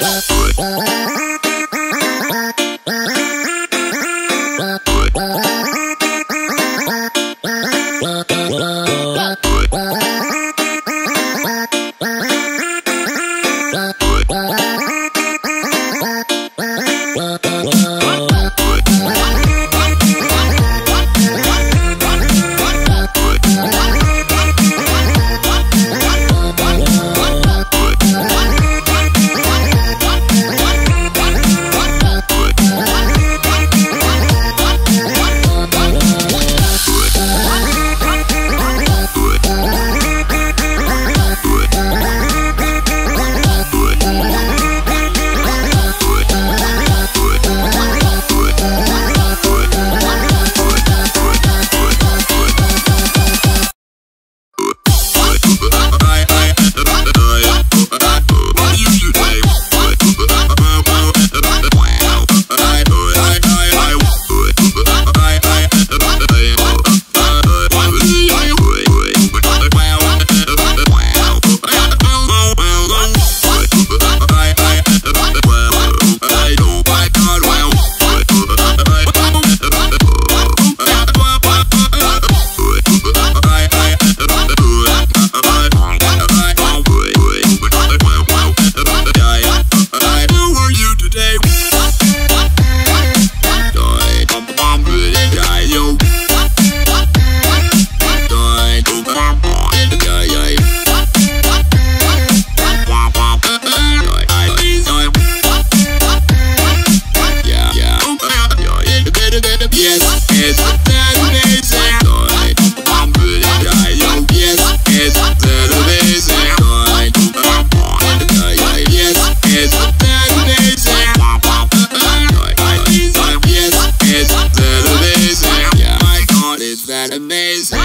Música Música amazing.